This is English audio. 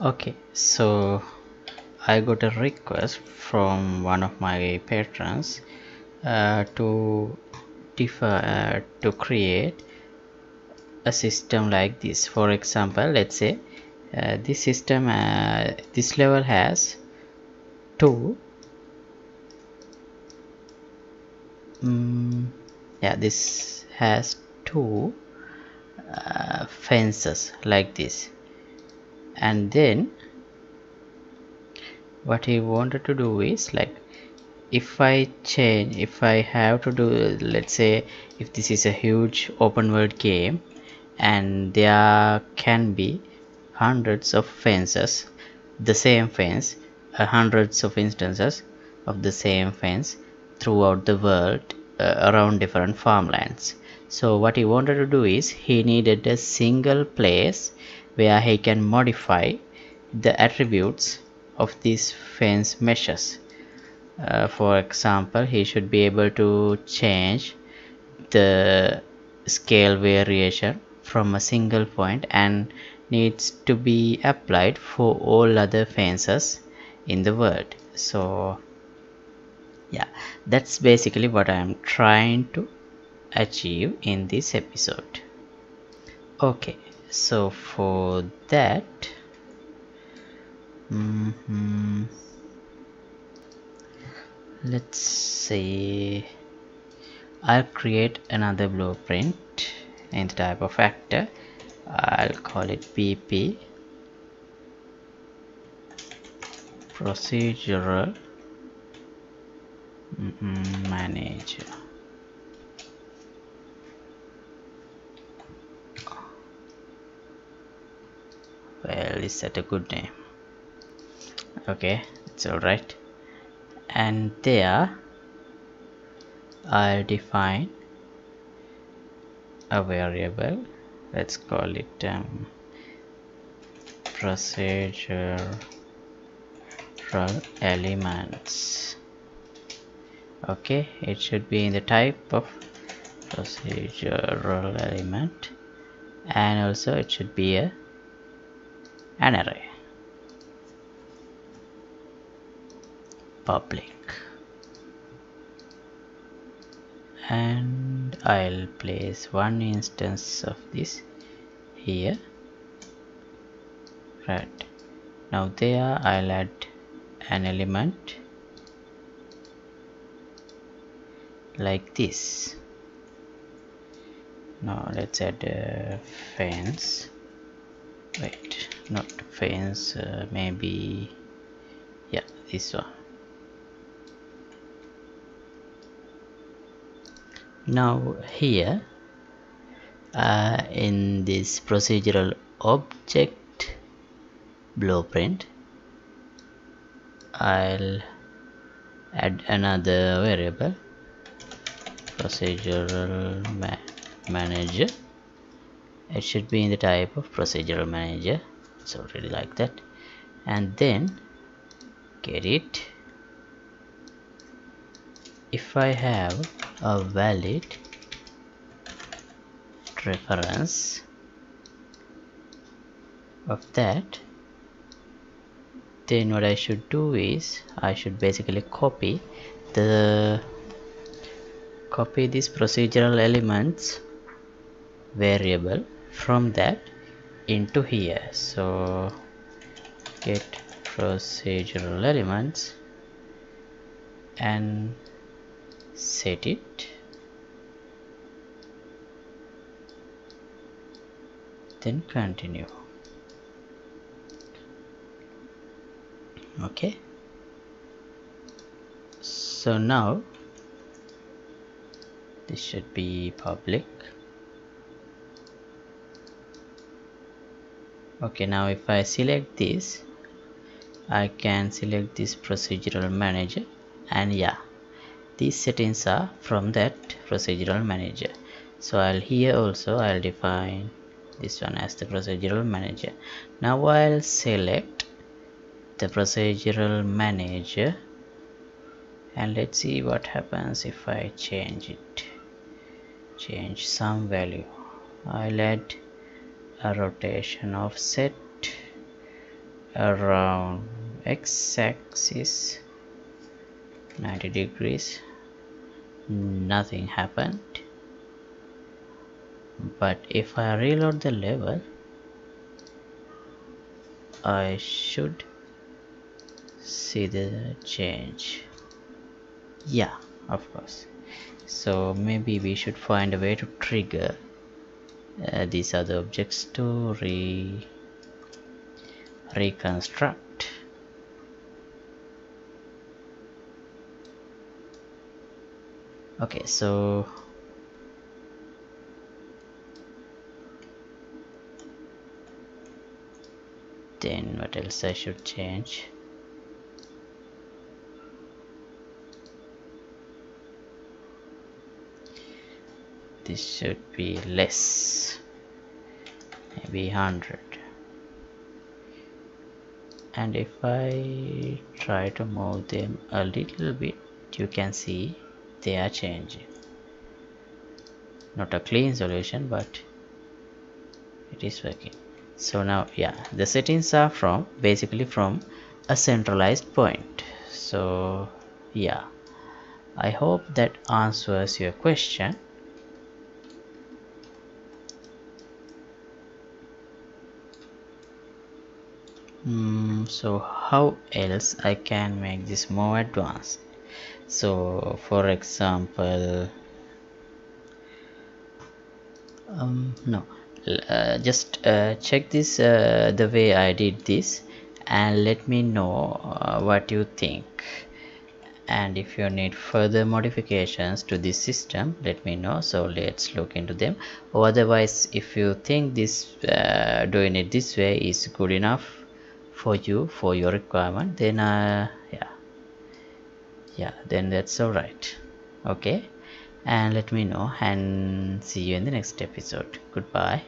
okay so I got a request from one of my patrons uh, to differ uh, to create a system like this. For example let's say uh, this system uh, this level has two um, yeah this has two uh, fences like this and then what he wanted to do is like if I change if I have to do let's say if this is a huge open world game and there can be hundreds of fences the same fence uh, hundreds of instances of the same fence throughout the world uh, around different farmlands. So what he wanted to do is he needed a single place where he can modify the attributes of these fence meshes. Uh, for example he should be able to change the scale variation from a single point and needs to be applied for all other fences in the world. So yeah that's basically what i'm trying to achieve in this episode. Okay so for that mm -hmm, let's say I'll create another blueprint in the type of actor. I'll call it BP procedural -mm, manager is that a good name. Okay it's alright and there I'll define a variable. Let's call it um, procedural elements. Okay it should be in the type of procedural element. And also it should be a an array public. And I'll place one instance of this here. Right. Now there I'll add an element like this. Now let's add a fence. Wait not fence uh, maybe yeah this one. Now here uh, in this procedural object blueprint I'll add another variable procedural ma manager. It should be in the type of procedural manager it's already like that. And then get it. If I have a valid reference of that then what I should do is I should basically copy the copy this procedural elements variable from that into here. So get procedural elements and set it. Then continue. Okay. So now this should be public okay now if I select this I can select this procedural manager. And yeah these settings are from that procedural manager. So I'll here also I'll define this one as the procedural manager. Now I'll select the procedural manager. And let's see what happens if I change it. Change some value. I'll add a rotation offset around x-axis 90 degrees. Nothing happened. But if I reload the level I should see the change. Yeah of course. So maybe we should find a way to trigger uh, these the objects to re reconstruct. Okay so then what else I should change this should be less. Maybe 100 and if I try to move them a little bit you can see they are changing. Not a clean solution but it is working. So now yeah the settings are from basically from a centralized point. So yeah. I hope that answers your question mm, so how else I can make this more advanced? So for example um, no. Uh, just uh, check this uh, the way I did this and let me know uh, what you think. And if you need further modifications to this system let me know. So let's look into them. Otherwise if you think this uh, doing it this way is good enough for you for your requirement then uh, yeah. Yeah then that's all right okay? And let me know and see you in the next episode. Goodbye